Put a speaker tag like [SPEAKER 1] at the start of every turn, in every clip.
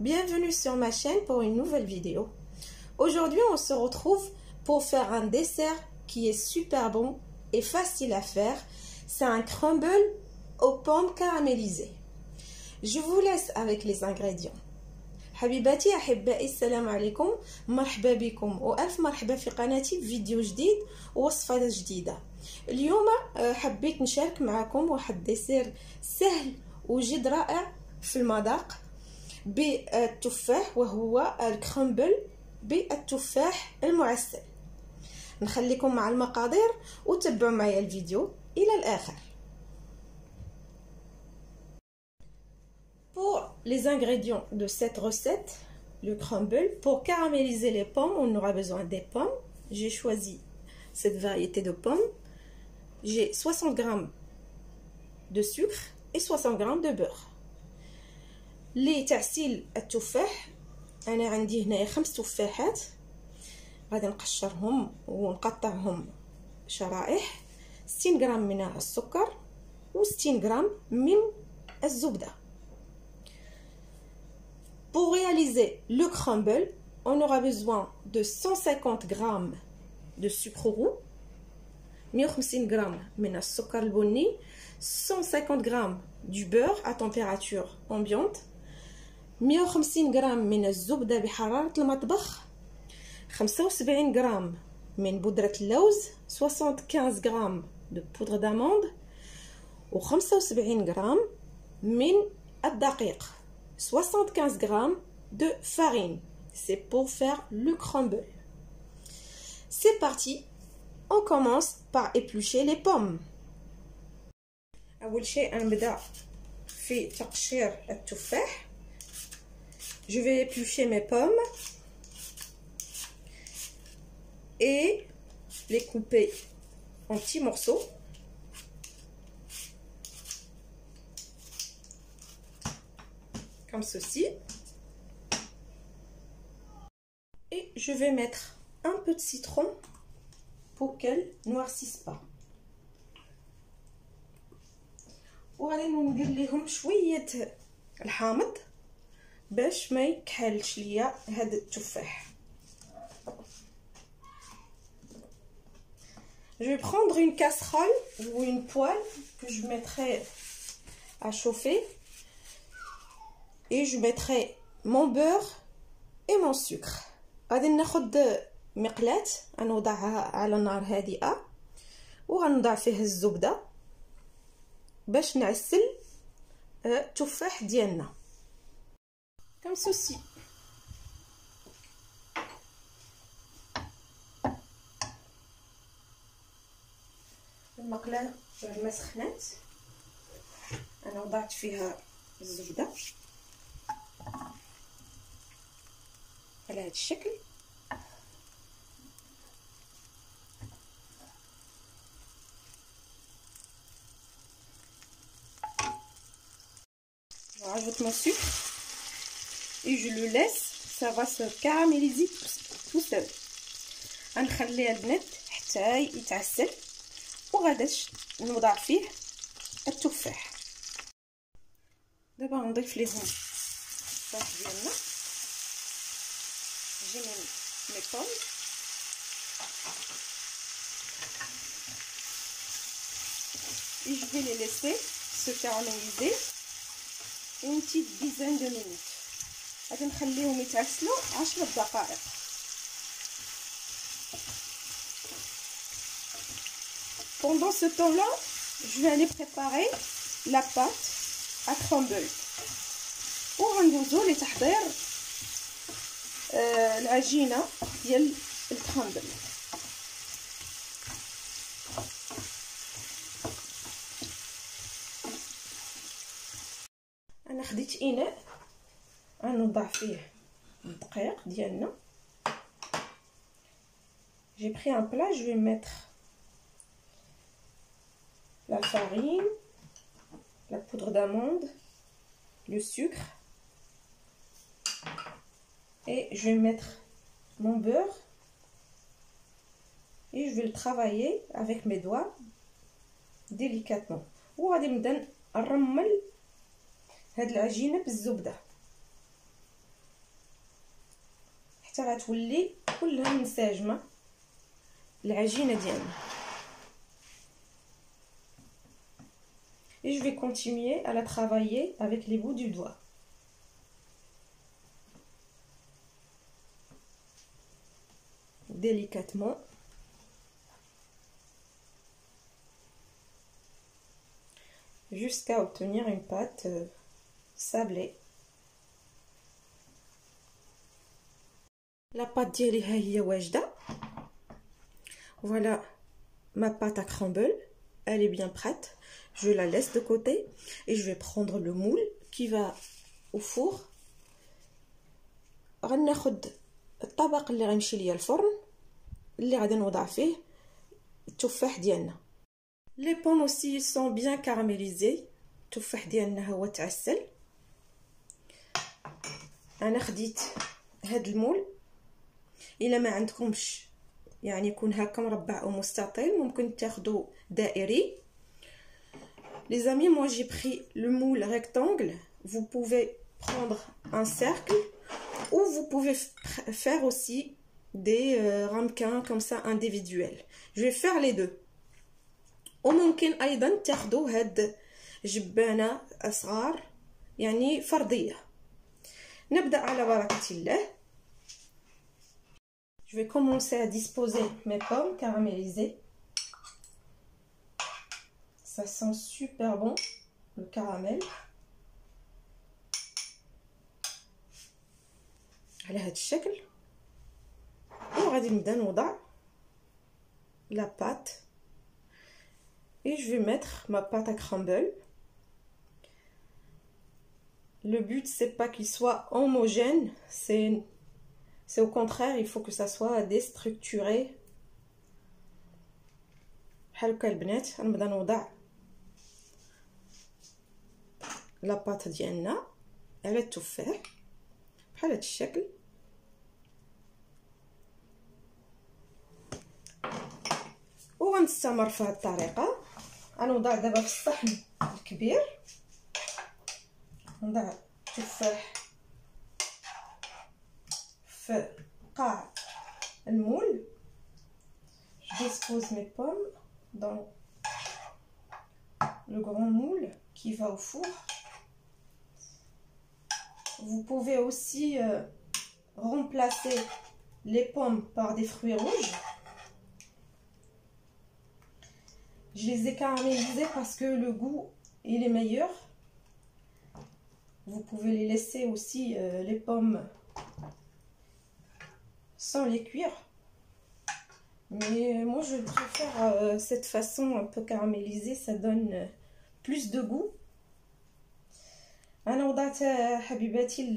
[SPEAKER 1] bienvenue sur ma chaîne pour une nouvelle vidéo. Aujourd'hui on se retrouve pour faire un dessert qui est super bon et facile à faire. C'est un crumble aux pommes caramélisées. Je vous laisse avec les ingrédients. حبيباتي احبائي السلام عليكم مرحبا بكم والف مرحبا في قناتي بفيديو جديد ووصفه جديده اليوم حبيت نشارك معكم واحد ديسير سهل وجد رائع في المذاق بالتفاح وهو الكرامبل بالتفاح المعسل نخليكم مع المقادير وتبعوا معايا الفيديو الى الاخر Pour les ingrédients de cette recette, le crumble, pour caraméliser les pommes, on aura besoin des pommes. J'ai choisi cette variété de pommes. J'ai 60 g de sucre et 60 g de beurre. لتعسيل التفاح انا عندي هنايا خمس تفاحات غادي نقشرهم ونقطعهم شرائح 60 غرام من السكر و60 غرام من الزبده Pour réaliser le crumble, on aura besoin de 150 g de sucre roux, 150 g من السكر البني, 150 g du beurre à température ambiante, 150 غرام من الزبدة بحرارة المطبخ 75 غرام من بودرة اللوز 75 غرام دو بودر داموند و 75 غرام من الدقيق 75 غرام de farine c'est pour faire le crumble c'est parti on commence par éplucher les pommes أول شيء نبدأ في تقشير التفاح Je vais éplucher mes pommes et les couper en petits morceaux. Comme ceci. Et je vais mettre un peu de citron pour qu'elle noircisse pas. وغادي ندير ليهم شويه الحامض باش ما يكحلش ليا هذا التفاح Je vais prendre une casserole ou une poêle que je mettrai à chauffer et je mettrai mon beurre et mon sucre. غادي ناخذ مقلاة غنوضعها على نار هادئة وغنضع فيه الزبدة باش نعسل التفاح ديالنا comme ceci. المقلاة بعد ما سخنات أنا وضعت فيها الزبدة على هذا الشكل mon sucre. Et je le laisse ça va se caraméliser tout seul غنخليه البنات حتى يتعسل وغادا نوضع فيه التفاح دابا نضيف ليهم الصوص ديالنا من لي بوم et je vais les laisser se caraméliser une petite dizaine de minutes غادي نخليهم يتعسلوا عشرة دقائق. Pendant ce temps-là je vais aller préparer la pâte à crumble وغندوزو لتحضير آه العجينه ديال الكرامبل أنا خديت إناء. غنوضع فيه الدقيق ديالنا j'ai pris un plat je vais mettre la farine la poudre d'amande le sucre et je vais mettre mon beurre et je vais le travailler avec mes doigts délicatement وغادي نبدا نرمل هاد العجينه بالزبده حتى غتولي كلها منسجمه العجينه ديالنا et je vais continuer à la travailler avec les bouts du doigt délicatement jusqu'à obtenir une pâte euh, sablée La pâte ديالي ها هي واجده voilà ma pâte à crumble elle est bien prête je la laisse de côté et je vais prendre le moule qui va au four غناخد الطبق اللي غيمشي ليا الفرن اللي غادي نوضع فيه التفاح ديالنا لي بوم اوسي سون بيان كاراميليزي التفاح ديالنا هو تعسل انا خديت هاد المول الا ما عندكمش يعني يكون هكا مربع أو مستطيل ممكن تاخدو دائري Les amis, moi j'ai pris le moule rectangle. Vous pouvez prendre un cercle ou vous pouvez faire aussi des euh, ramequins comme ça individuels. Je vais faire. وممكن أيضا تاخدوا هاد جبانه اصغر يعني فرديه نبدا على بركه الله Je vais commencer à disposer mes pommes caramélisées. Ça sent super bon, le caramel. على هذا الشكل وغادي نبدا نوضع la pâte et je vais mettre ma pâte à crumble le but c'est pas qu'il soit homogène c'est c'est au contraire il faut que ça soit déstructuré. بحال هكا البنات غنبدا نوضع لاباط ديالنا على التفاح بحال هذا الشكل وغنستمر في هذه الطريقة غنوضع دابا في الصحن الكبير نضع التفاح في قاع المول je dispose mes pommes dans le grand moule qui va au four vous pouvez aussi euh, remplacer les pommes par des fruits rouges je les ai caramélisés parce que le goût il est meilleur vous pouvez les laisser aussi euh, les pommes sans les cuire mais moi je préfère euh, cette façon un peu caramélisée ça donne euh, plus de goût انا وضعت حبيباتي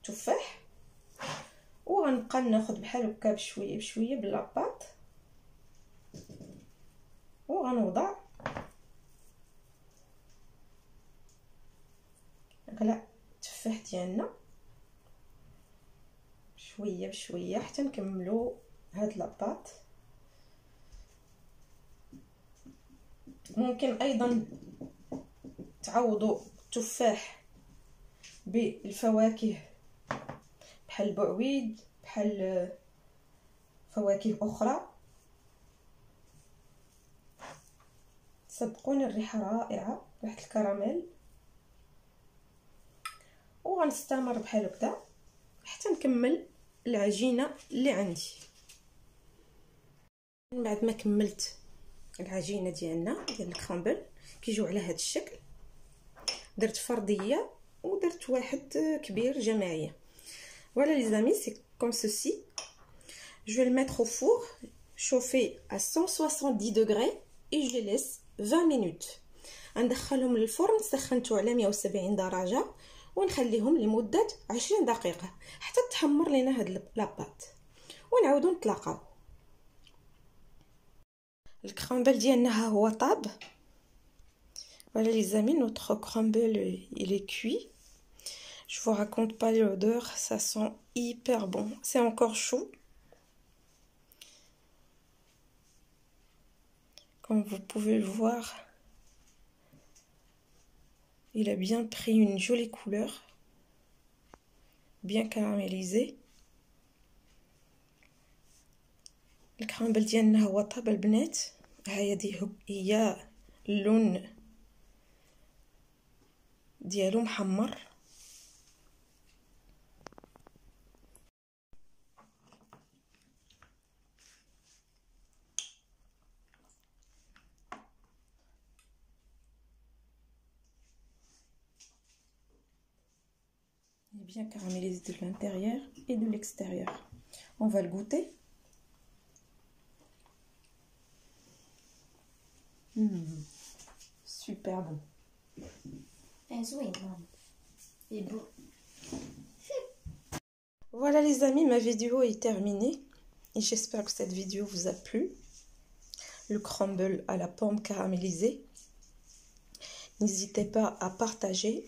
[SPEAKER 1] التفاح وغنبقى ناخد بحال هكا بشويه بشويه بلاطاط وغنوضع نقلع التفاح ديالنا شوية بشوية حتى نكملو هاد لاباط ممكن أيضا تعوضوا التفاح بالفواكه بحال البعويد بحال فواكه أخرى. صدقوني الريحة رائعة ريحة الكراميل. وغنستمر بحال هكذا حتى نكمل. العجينة اللي عندي. من بعد ما كملت العجينة ديالنا ديال الكرامبل كيجيو على هذا الشكل. درت فردية ودرت واحد كبير جماعيه voilà les amis c'est comme ceci. Je vais le mettre au four chauffer à 170 degrés et je les laisse 20 minutes. ندخلهم للفرن سخنته على 170 درجة. ونخليهم لمده 20 دقيقه حتى تحمر لينا هاد لاباط ونعاودو نتلاقاو الكرامبل ديالنا ها هو طاب Voilà les amis, notre crumble il est cuit. Je vous raconte pas l'odeur, ça sent hyper bon. C'est encore chaud. Comme vous pouvez le voir, il a bien pris une jolie couleur, bien caramélisée. الكرامبل ديالنا هو طاب bien caramélisé de l'intérieur et de l'extérieur. On va le goûter. Mmh. Super bon.
[SPEAKER 2] Et beau.
[SPEAKER 1] Voilà les amis, ma vidéo est terminée. Et j'espère que cette vidéo vous a plu. Le crumble à la pomme caramélisée. N'hésitez pas à partager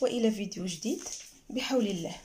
[SPEAKER 1] وإلى فيديو جديد بحول الله.